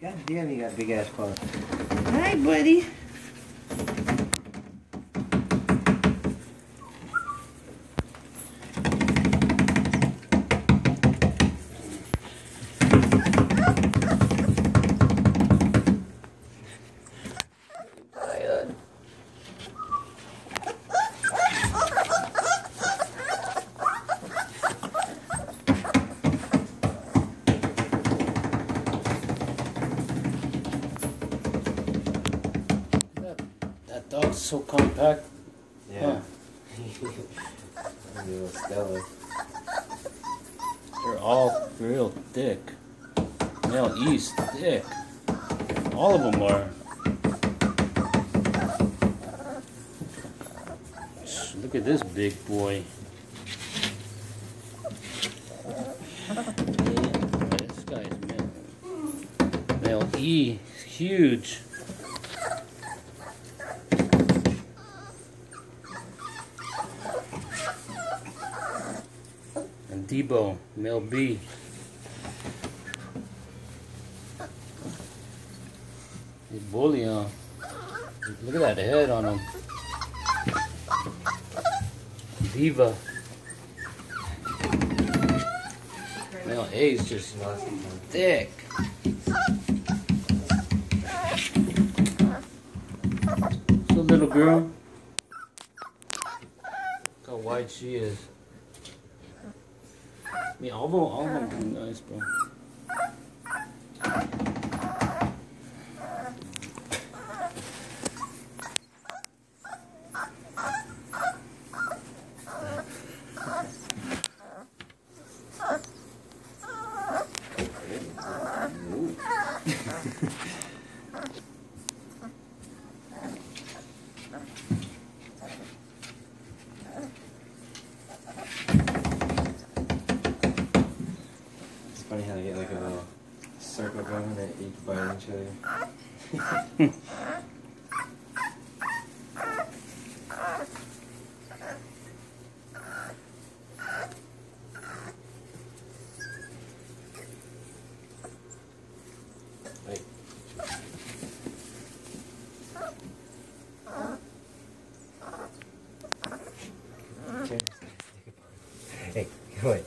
God damn, you got big ass paws. Hi, buddy. Dog's so compact. Yeah. Stella. They're all real thick. Male East thick. All of them are. Look at this big boy. Yeah, this guy's male. Male E, huge. Debo, male B. He's bully on. Look at that head on him. Diva. Male A is just thick. So little girl. Look how wide she is. I mean, all of them, all of them are nice, bro. It's funny how they get like a little circle going they each bite each other. Hey, wait.